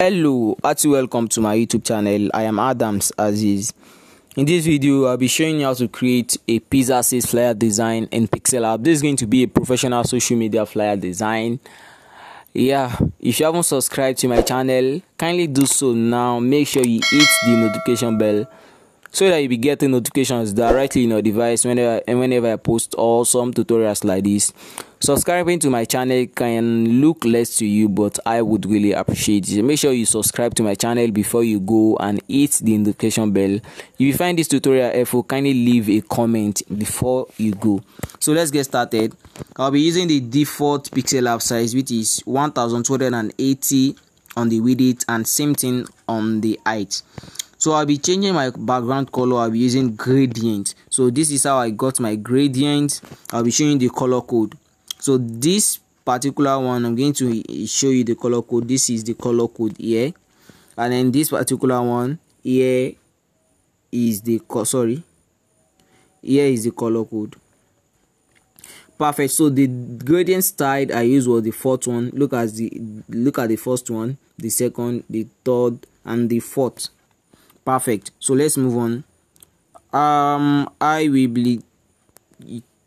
hello hearty welcome to my youtube channel. I am adams aziz. In this video i'll be showing you how to create a pizza sales flyer design in Pixellab this is going to be a professional social media flyer design. Yeah if you haven't subscribed to my channel kindly do so now. Make sure you hit the notification bell so that you'll be getting notifications directly in your device whenever and whenever I post awesome tutorials like this. Subscribing to my channel can look less to you, but I would really appreciate it. Make sure you subscribe to my channel before you go and hit the notification bell. If you find this tutorial helpful, kindly leave a comment before you go. So let's get started. I'll be using the default Pixellab size, which is 1280 on the width and same thing on the height so i'll be changing my background color. I'll be using gradient. So this is how i got my gradient. I'll be showing the color code. So this particular one i'm going to show you the color code. This is the color code here. And then this particular one here is the sorry. Here is the color code. Perfect. So the gradient style i used was the fourth one. Look at the look at the first one the second the third and the fourth perfect. So let's move on. Um i will be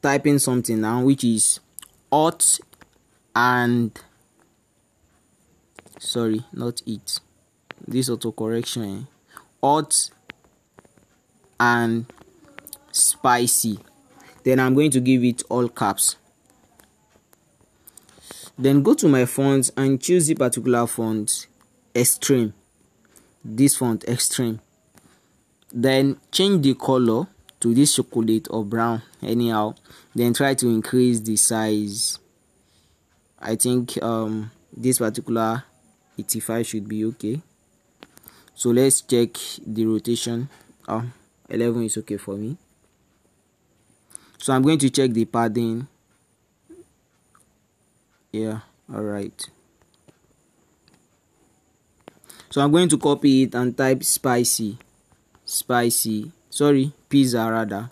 typing something now which is hot and sorry not it. This auto correction eh? hot and spicy. Then i'm going to give it all caps. Then go to my fonts and choose the particular font extreme. This font extreme then change the color to this chocolate or brown anyhow then try to increase the size. I think um this particular 85 should be okay. So let's check the rotation. Oh 11 is okay for me. So i'm going to check the padding. Yeah all right so i'm going to copy it and type spicy spicy sorry pizza rather.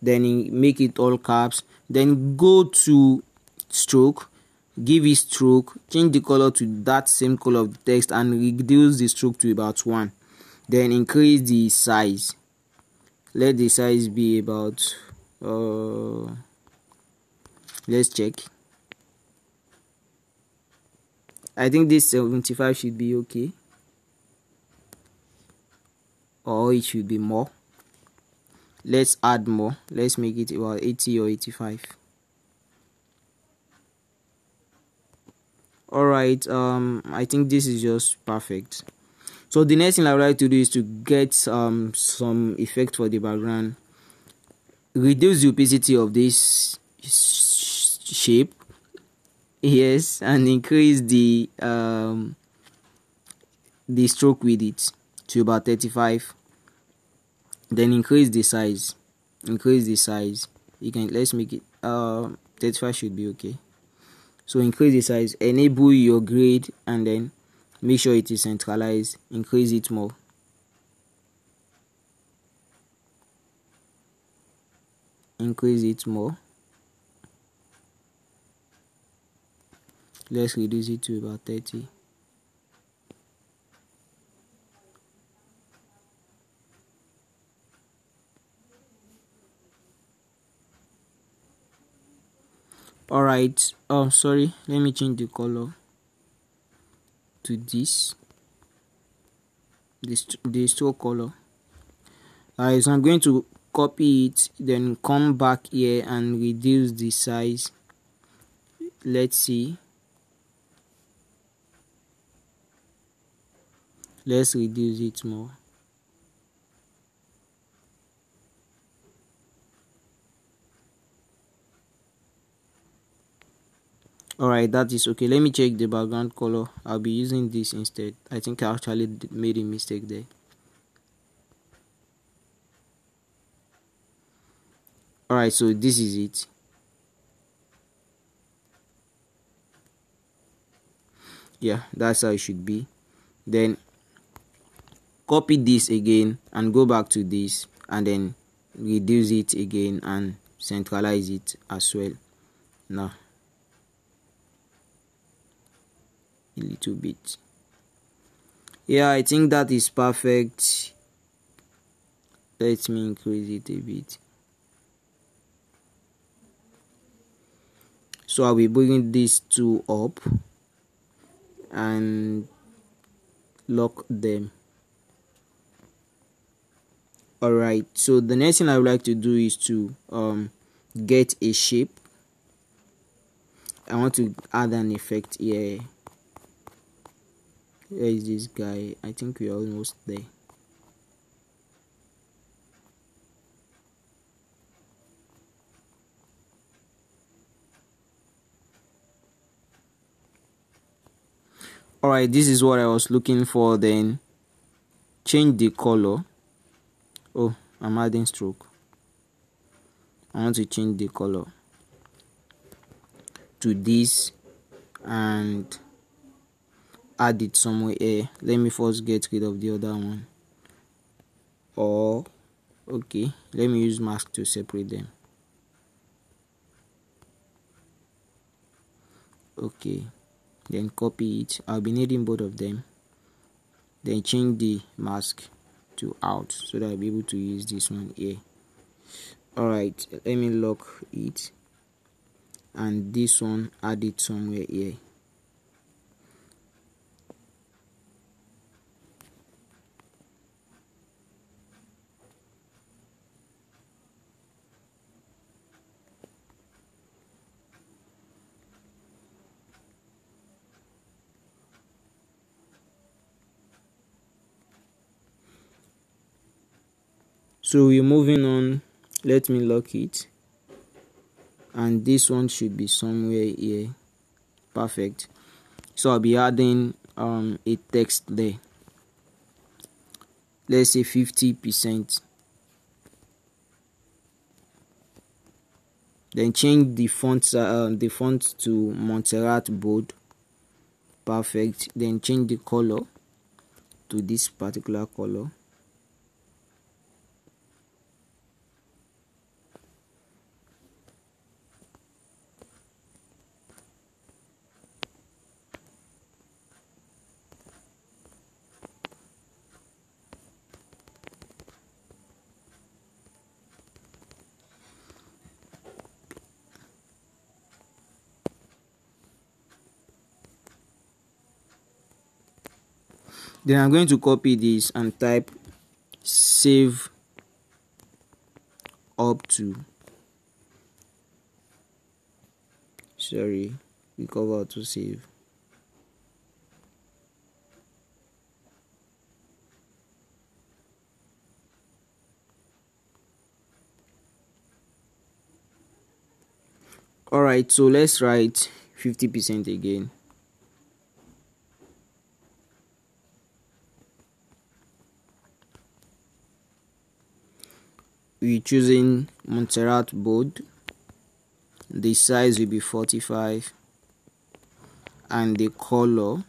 Then make it all caps. Then go to stroke give it stroke change the color to that same color of the text and reduce the stroke to about one. Then increase the size. Let the size be about uh, let's check. I think this 75 should be okay or it should be more. Let's add more. Let's make it about 80 or 85 all right um i think this is just perfect. So the next thing i would like to do is to get um some effect for the background. Reduce the opacity of this shape. Yes and increase the um the stroke with it to about 35 then increase the size increase the size. You can let's make it uh 35 should be okay. So increase the size enable your grade and then make sure it is centralized increase it more. Increase it more. Let's reduce it to about 30 all right. Oh sorry. Let me change the color to this. This the store color. Alright so i'm going to copy it then come back here and reduce the size. Let's see. Let's reduce it more alright that is okay. Let me check the background color. I'll be using this instead. I think I actually made a mistake there. Alright so this is it. Yeah that's how it should be. Then copy this again and go back to this and then reduce it again and centralize it as well. Now a little bit. Yeah i think that is perfect. Let me increase it a bit. So i'll be bringing these two up and lock them. Alright so the next thing I would like to do is to um, get a shape. I want to add an effect here where is this guy? I think we're almost there. Alright this is what I was looking for then. Change the color. Oh I'm adding stroke. I want to change the color to this and add it somewhere here. Let me first get rid of the other one. Or okay let me use mask to separate them. Okay then copy it. I'll be needing both of them. Then change the mask to out so that I'll be able to use this one here. Alright let me lock it. And this one add it somewhere here so we're moving on. Let me lock it. And this one should be somewhere here. Perfect. So I'll be adding um, a text there. Let's say 50 percent. Then change the font uh, the font to Montserrat bold. Perfect. Then change the color to this particular color then I'm going to copy this and type save up to. Sorry we cover to save. Alright so let's write 50% again we're choosing Montserrat bold the size will be 45 and the color will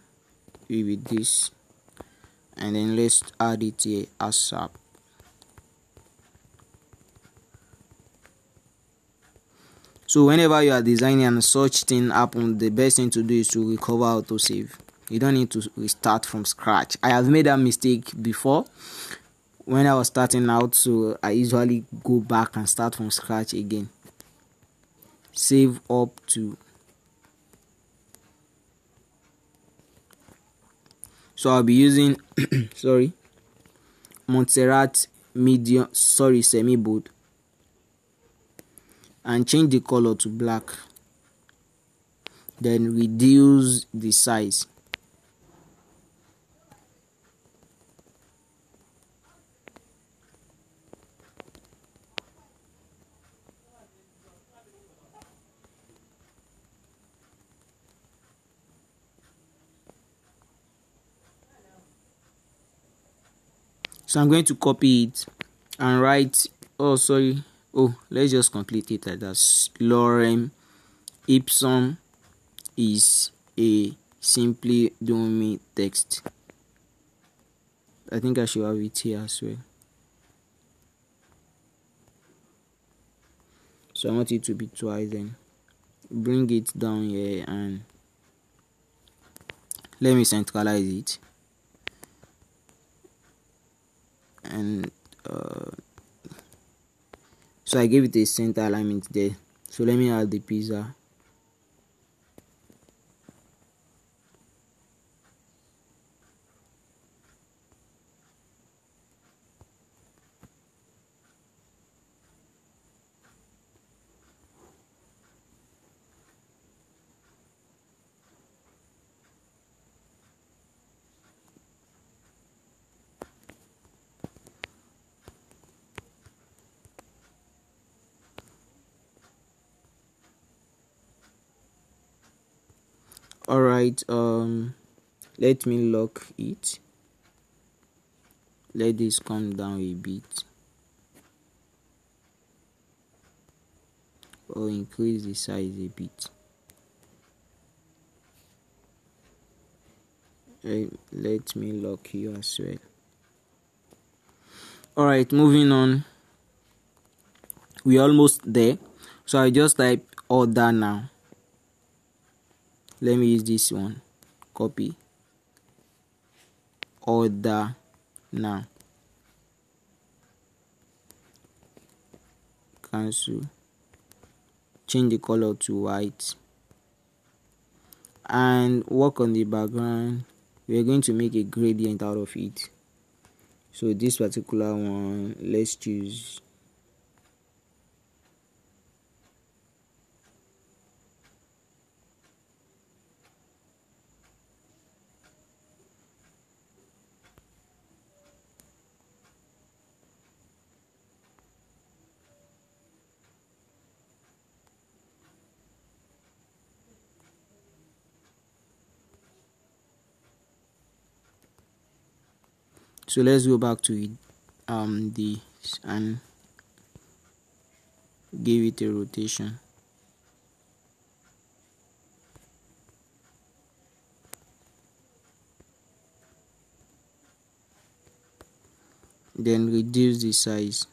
be this. And then let's add it here ASAP so whenever you are designing and such thing happen the best thing to do is to recover autosave you don't need to restart from scratch. I have made that mistake before when I was starting out so I usually go back and start from scratch again. Save up to so I'll be using sorry Montserrat medium sorry semi bold. And change the color to black. Then reduce the size so i'm going to copy it and write oh sorry. Oh let's just complete it like that. Lorem ipsum is a simply me text. I think i should have it here as well. So i want it to be twice then. Bring it down here and let me centralize it and uh, so I gave it a center alignment there. So let me add the pizza all right um let me lock it. Let this come down a bit. Or increase the size a bit. Let me lock you as well. All right moving on. We're almost there. So i just type order now let me use this one. Copy. Order now. Cancel. Change the color to white. And work on the background. We're going to make a gradient out of it. So this particular one let's choose so let's go back to it. Um the and give it a rotation. Then reduce the size.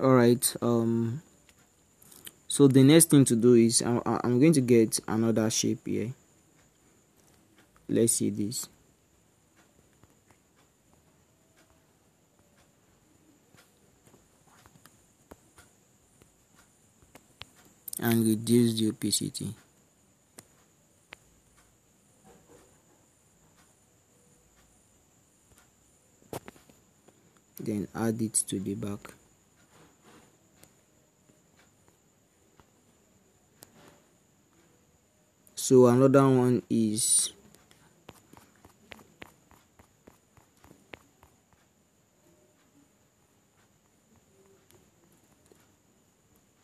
All right um so the next thing to do is I'm, going to get another shape here. Let's see this. And reduce the opacity. Then add it to the back so another one is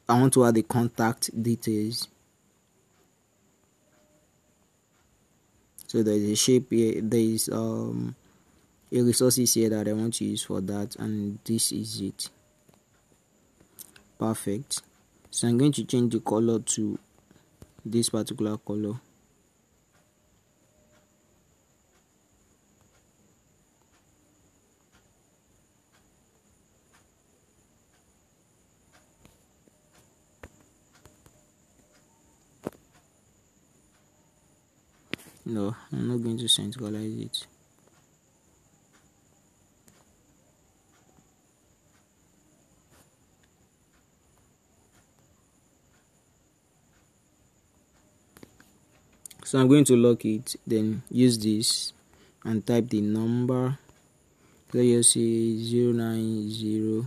I want to add the contact details. So there's a shape here. There is um a resources here that I want to use for that and this is it. Perfect. So I'm going to change the color to this particular color no I'm not going to centralize it so I'm going to lock it then use this and type the number. Let us say 090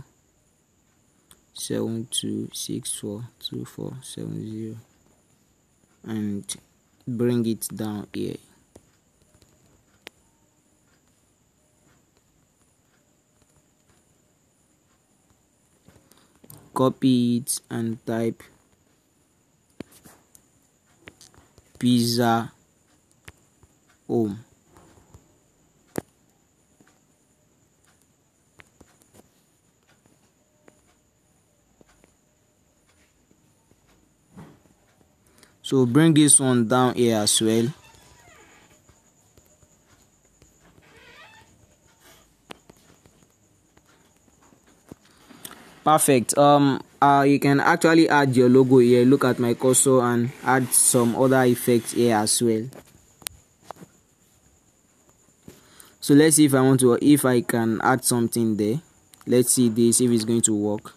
72642470 and bring it down here. Copy it and type pizza home. So bring this one down here as well. Perfect. Um uh, you can actually add your logo here. Look at my cursor and add some other effects here as well. So let's see if i want to if i can add something there. Let's see this if it's going to work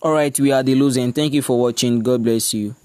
Alright, we are the losing. Thank you for watching. God bless you.